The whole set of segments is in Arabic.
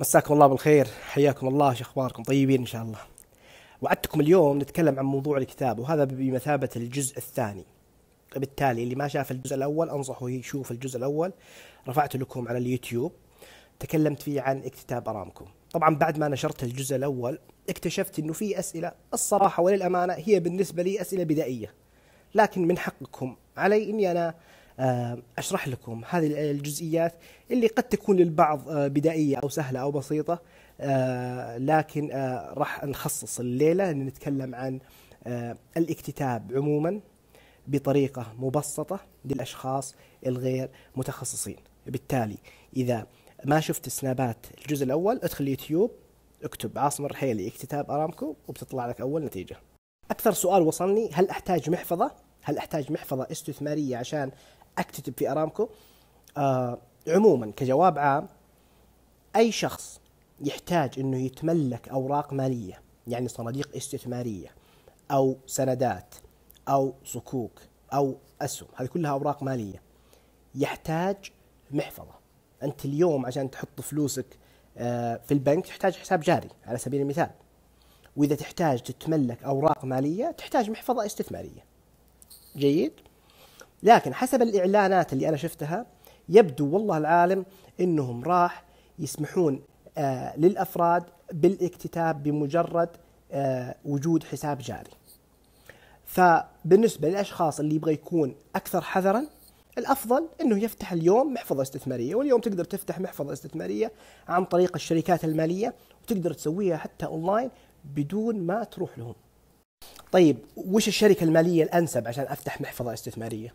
مساكم الله بالخير حياكم الله شو أخباركم؟ طيبين إن شاء الله. وعدتكم اليوم نتكلم عن موضوع الكتاب وهذا بمثابة الجزء الثاني. بالتالي اللي ما شاف الجزء الأول أنصحه يشوف الجزء الأول. رفعته لكم على اليوتيوب. تكلمت فيه عن اكتتاب أرامكو طبعا بعد ما نشرت الجزء الأول اكتشفت أنه في أسئلة الصراحة وللأمانة هي بالنسبة لي أسئلة بدائية. لكن من حقكم علي أني أنا آه، أشرح لكم هذه الجزئيات اللي قد تكون للبعض آه، بدائية أو سهلة أو بسيطة آه، لكن راح نخصص الليلة نتكلم عن الاكتتاب عموما بطريقة مبسطة للأشخاص الغير متخصصين بالتالي إذا ما شفت سنابات الجزء الأول ادخل اليوتيوب اكتب عاصم الرحيلي اكتتاب أرامكو وبتطلع لك أول نتيجة أكثر سؤال وصلني هل أحتاج محفظة؟ هل أحتاج محفظة استثمارية عشان اكتتب في أرامكو آه عموما كجواب عام أي شخص يحتاج إنه يتملك أوراق مالية يعني صناديق استثمارية أو سندات أو صكوك أو أسهم هذه كلها أوراق مالية يحتاج محفظة. أنت اليوم عشان تحط فلوسك آه، في البنك تحتاج حساب جاري على سبيل المثال. وإذا تحتاج تتملك أوراق مالية تحتاج محفظة استثمارية. جيد؟ لكن حسب الإعلانات اللي أنا شفتها يبدو والله العالم أنهم راح يسمحون آه للأفراد بالاكتتاب بمجرد آه وجود حساب جاري فبالنسبة للأشخاص اللي يبغى يكون أكثر حذرا الأفضل إنه يفتح اليوم محفظة استثمارية واليوم تقدر تفتح محفظة استثمارية عن طريق الشركات المالية وتقدر تسويها حتى أونلاين بدون ما تروح لهم. طيب وش الشركة المالية الأنسب عشان أفتح محفظة استثمارية؟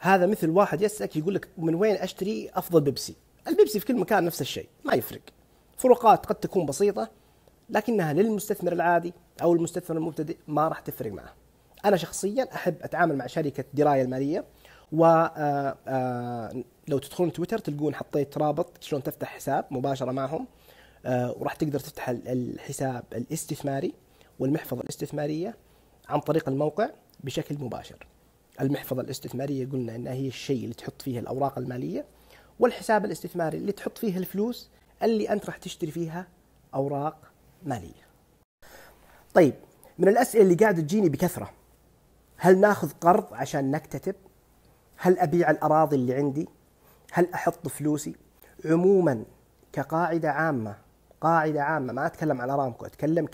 هذا مثل واحد يسألك يقول لك من وين أشتري أفضل بيبسي؟ البيبسي في كل مكان نفس الشيء ما يفرق. فروقات قد تكون بسيطة لكنها للمستثمر العادي أو المستثمر المبتدئ ما راح تفرق معه. أنا شخصيا أحب أتعامل مع شركة دراية المالية و آه، آه، لو تدخلون تويتر تلقون حطيت رابط شلون تفتح حساب مباشرة معهم آه، وراح تقدر تفتح الحساب الاستثماري والمحفظة الاستثمارية عن طريق الموقع بشكل مباشر. المحفظة الاستثمارية قلنا أنها هي الشيء اللي تحط فيه الأوراق المالية والحساب الاستثماري اللي تحط فيه الفلوس اللي أنت راح تشتري فيها أوراق مالية. طيب من الأسئلة اللي قاعدة تجيني بكثرة هل ناخذ قرض عشان نكتتب؟ هل أبيع الأراضي اللي عندي؟ هل أحط فلوسي؟ عموما كقاعدة عامة قاعدة عامة ما أتكلم عن أرامكو أتكلم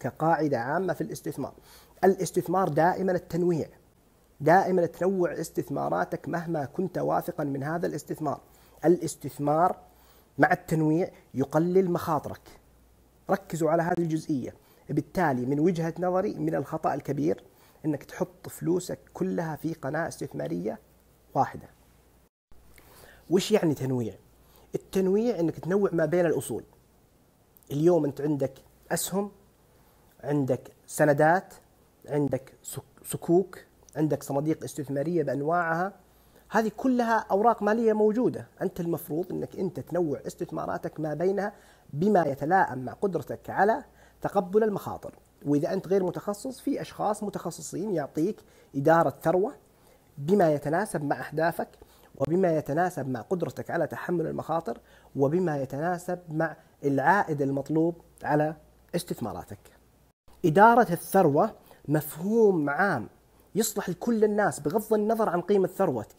كقاعدة عامة في الاستثمار. الاستثمار دائما التنويع. دائما تنوع استثماراتك مهما كنت واثقا من هذا الاستثمار. الاستثمار مع التنويع يقلل مخاطرك. ركزوا على هذه الجزئية. بالتالي من وجهة نظري من الخطأ الكبير أنك تحط فلوسك كلها في قناة استثمارية واحدة. وش يعني تنويع؟ التنويع أنك تنوع ما بين الأصول. اليوم أنت عندك أسهم عندك سندات عندك سكوك عندك صناديق استثمارية بأنواعها. هذه كلها أوراق مالية موجودة. أنت المفروض إنك أنت تنوع استثماراتك ما بينها بما يتلائم مع قدرتك على تقبل المخاطر. وإذا أنت غير متخصص في أشخاص متخصصين يعطيك إدارة ثروة بما يتناسب مع أهدافك وبما يتناسب مع قدرتك على تحمل المخاطر وبما يتناسب مع العائد المطلوب على استثماراتك. إدارة الثروة مفهوم عام. يصلح لكل الناس بغض النظر عن قيمة ثروتك.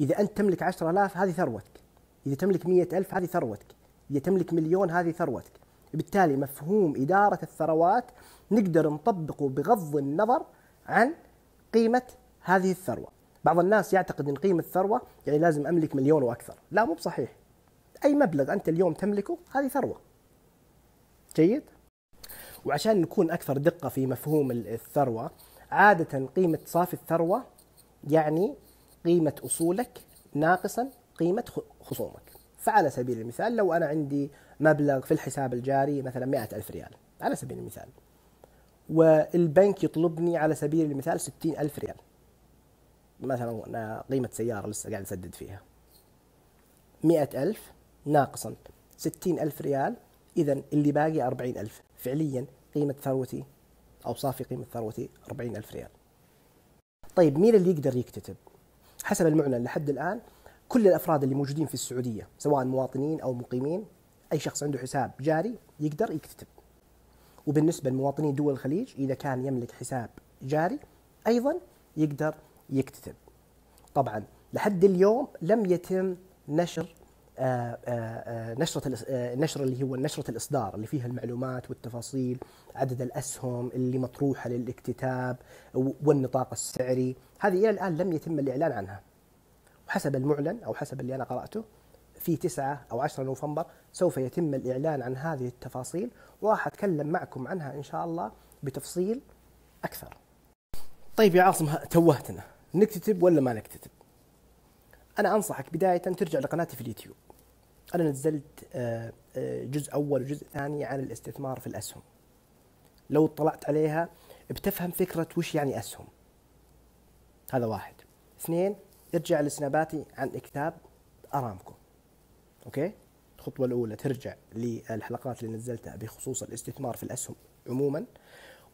إذا أنت تملك عشرة آلاف هذه ثروتك. إذا تملك مية ألف هذه ثروتك. إذا تملك مليون هذه ثروتك. بالتالي مفهوم إدارة الثروات نقدر نطبقه بغض النظر عن قيمة هذه الثروة. بعض الناس يعتقد أن قيمة الثروة يعني لازم أملك مليون وأكثر. لا مو بصحيح. أي مبلغ أنت اليوم تملكه هذه ثروة. جيد؟ وعشان نكون أكثر دقة في مفهوم الثروة عادة قيمة صافي الثروة يعني قيمة أصولك ناقصا قيمة خصومك. فعلى سبيل المثال لو أنا عندي مبلغ في الحساب الجاري مثلا مئة ألف ريال على سبيل المثال والبنك يطلبني على سبيل المثال ستين ألف ريال مثلا أنا قيمة سيارة لسه قاعد أسدد فيها. مئة ألف ناقصا ستين ألف ريال إذا اللي باقي أربعين ألف. فعليا قيمة ثروتي أو صافي قيمة ثروتي 40 ألف ريال. طيب مين اللي يقدر يكتتب؟ حسب المعلن لحد الآن كل الأفراد اللي موجودين في السعودية سواء مواطنين أو مقيمين أي شخص عنده حساب جاري يقدر يكتتب. وبالنسبة لمواطنين دول الخليج إذا كان يملك حساب جاري أيضا يقدر يكتتب. طبعا لحد اليوم لم يتم نشر نشرة نشر اللي هو نشرة الإصدار اللي فيها المعلومات والتفاصيل عدد الأسهم اللي مطروحة للاكتتاب والنطاق السعري. هذه إلى الآن لم يتم الإعلان عنها. وحسب المعلن أو حسب اللي أنا قرأته في 9 أو 10 نوفمبر سوف يتم الإعلان عن هذه التفاصيل وراح أتكلم معكم عنها إن شاء الله بتفصيل أكثر. طيب يا عاصم توهتنا. نكتتب ولا ما نكتتب؟ أنا أنصحك بداية ترجع لقناتي في اليوتيوب. أنا نزلت جزء أول وجزء ثاني عن الاستثمار في الأسهم. لو اطلعت عليها بتفهم فكرة وش يعني أسهم. هذا واحد. اثنين ارجع لسناباتي عن كتاب أرامكو. أوكي؟ الخطوة الأولى ترجع للحلقات اللي نزلتها بخصوص الاستثمار في الأسهم عموما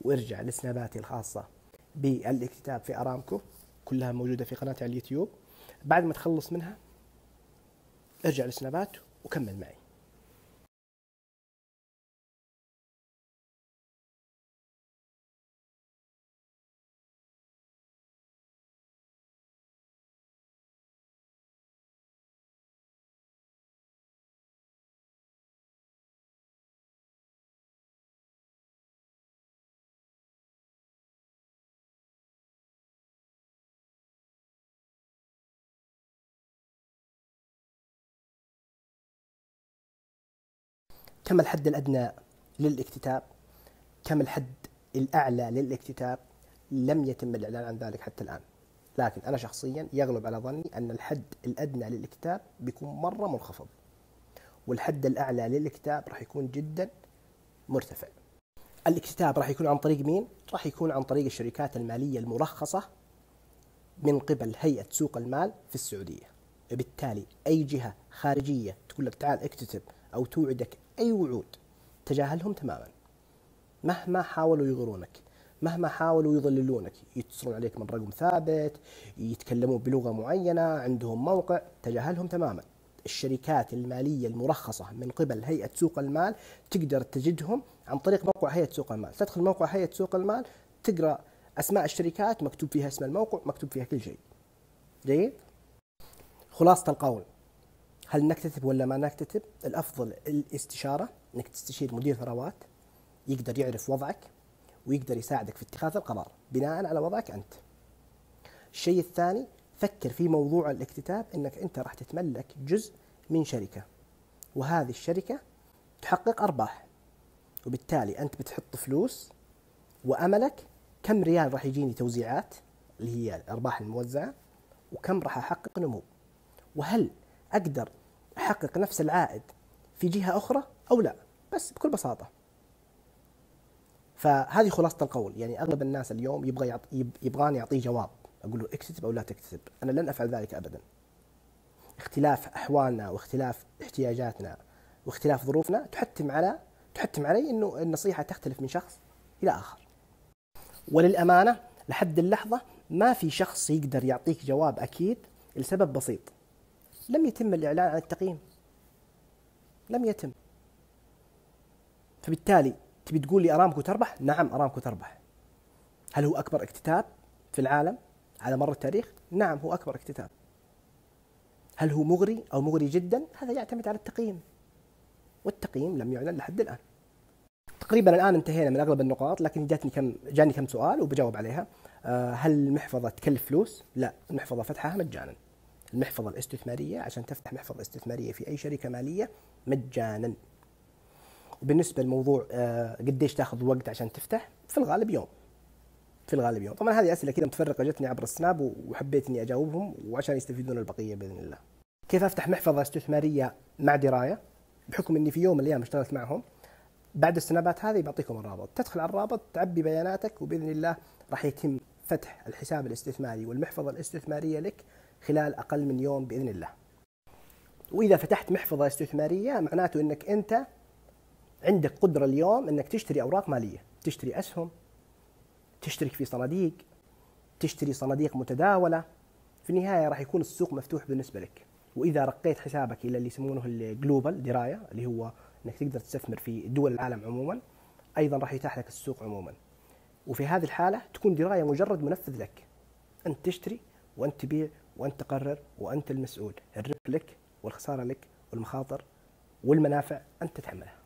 وارجع لسناباتي الخاصة بالاكتتاب في أرامكو كلها موجودة في قناتي على اليوتيوب. بعد ما تخلص منها ارجع لسنابات وكمل معي. كم الحد الأدنى للاكتتاب؟ كم الحد الأعلى للاكتتاب؟ لم يتم الإعلان عن ذلك حتى الآن. لكن أنا شخصيا يغلب على ظني أن الحد الأدنى للاكتتاب بيكون مرة منخفض والحد الأعلى للاكتتاب راح يكون جدا مرتفع. الاكتتاب راح يكون عن طريق مين؟ راح يكون عن طريق الشركات المالية المرخصة من قبل هيئة سوق المال في السعودية. بالتالي أي جهة خارجية تقول لك تعال اكتتب أو توعدك أي وعود تجاهلهم تماما. مهما حاولوا يغرونك مهما حاولوا يضللونك يتصلون عليك من رقم ثابت يتكلمون بلغة معينة عندهم موقع تجاهلهم تماما. الشركات المالية المرخصة من قبل هيئة سوق المال تقدر تجدهم عن طريق موقع هيئة سوق المال. تدخل موقع هيئة سوق المال تقرأ أسماء الشركات مكتوب فيها اسم الموقع مكتوب فيها كل شيء. جيد؟ خلاصة القول. هل نكتتب ولا ما نكتتب؟ الأفضل الاستشارة إنك تستشير مدير ثروات يقدر يعرف وضعك ويقدر يساعدك في اتخاذ القرار بناء على وضعك أنت. الشيء الثاني فكر في موضوع الاكتتاب إنك أنت راح تتملك جزء من شركة وهذه الشركة تحقق أرباح وبالتالي أنت بتحط فلوس وأملك كم ريال راح يجيني توزيعات اللي هي الأرباح الموزعة وكم راح أحقق نمو. وهل أقدر احقق نفس العائد في جهة أخرى أو لا بس بكل بساطة. فهذه خلاصة القول يعني أغلب الناس اليوم يبغى. يبغاني أعطيه جواب أقول له اكتتب أو لا تكتتب. أنا لن أفعل ذلك ابدا. اختلاف أحوالنا واختلاف احتياجاتنا واختلاف ظروفنا تحتم على تحتم علي إنه النصيحة تختلف من شخص إلى آخر. وللأمانة لحد اللحظة ما في شخص يقدر يعطيك جواب أكيد لسبب بسيط. لم يتم الإعلان عن التقييم. لم يتم. فبالتالي تبي تقول لي أرامكو تربح؟ نعم أرامكو تربح. هل هو أكبر اكتتاب في العالم على مر التاريخ؟ نعم هو أكبر اكتتاب. هل هو مغري أو مغري جدا؟ هذا يعتمد على التقييم. والتقييم لم يعلن لحد الآن. تقريبا الآن انتهينا من أغلب النقاط لكن جاتني كم جاني كم سؤال وبجاوب عليها. آه، هل المحفظة تكلف فلوس؟ لا المحفظة فتحها مجانا. المحفظة الاستثمارية عشان تفتح محفظة استثمارية في أي شركة مالية مجانا. وبالنسبة لموضوع آه، قديش تاخذ وقت عشان تفتح؟ في الغالب يوم. في الغالب يوم. طبعا هذه أسئلة كذا متفرقة جتني عبر السناب وحبيت إني أجاوبهم وعشان يستفيدون البقية بإذن الله. كيف أفتح محفظة استثمارية مع دراية؟ بحكم إني في يوم من الأيام اشتغلت معهم بعد السنابات هذه بعطيكم الرابط. تدخل على الرابط تعبي بياناتك وبإذن الله راح يتم فتح الحساب الاستثماري والمحفظة الاستثمارية لك خلال أقل من يوم بإذن الله. وإذا فتحت محفظة استثمارية معناته إنك أنت عندك قدرة اليوم إنك تشتري أوراق مالية، تشتري أسهم، تشترك في صناديق، تشتري صناديق متداولة، في النهاية راح يكون السوق مفتوح بالنسبة لك، وإذا رقيت حسابك إلى اللي يسمونه الجلوبال دراية اللي هو إنك تقدر تستثمر في دول العالم عموما، أيضا راح يتاح لك السوق عموما. وفي هذه الحالة تكون دراية مجرد منفذ لك. أنت تشتري وأنت تبيع وانت تقرر وانت المسؤول الربح لك والخسارة لك والمخاطر والمنافع أنت تتحملها